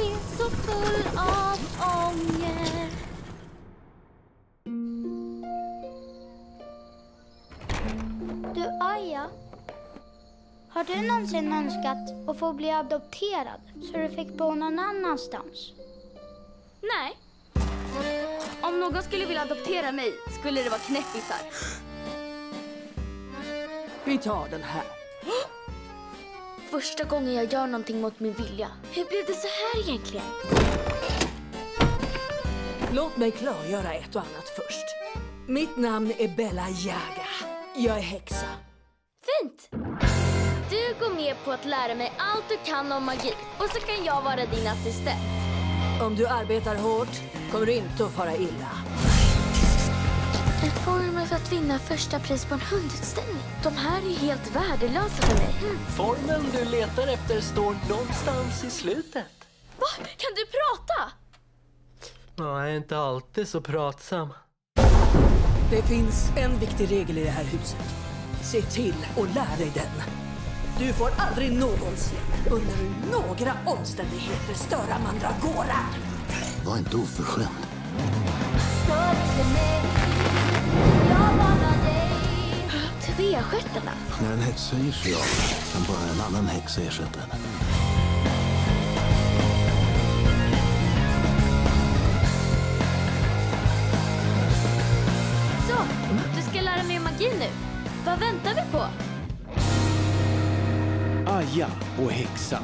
är så full av ånger Du Aja, har du någonsin önskat att få bli adopterad så du fick bo någon annanstans? Nej. Om någon skulle vilja adoptera mig skulle det vara knäppisar. Vi tar den här. Första gången jag gör någonting mot min vilja. Hur blev det så här egentligen? Låt mig klargöra ett och annat först. Mitt namn är Bella Yaga. Jag är häxa. Fint! Du går med på att lära mig allt du kan om magi och så kan jag vara din assistent. Om du arbetar hårt kommer du inte att fara illa. En formel för att vinna första pris på en hundutställning. De här är helt värdelösa för mig. Formeln du letar efter står någonstans i slutet. Va? Kan du prata? Jag är inte alltid så pratsam. Det finns en viktig regel i det här huset. Se till att lära dig den. Du får aldrig någonsin, under några omständigheter, störa Mandragora. Var inte oförskämd. Tvestjärtarna. När en häxa ger sig av kan bara en annan häxa ersätta henne. Så, du ska lära mig magi nu. Vad väntar vi på? Aja och häxan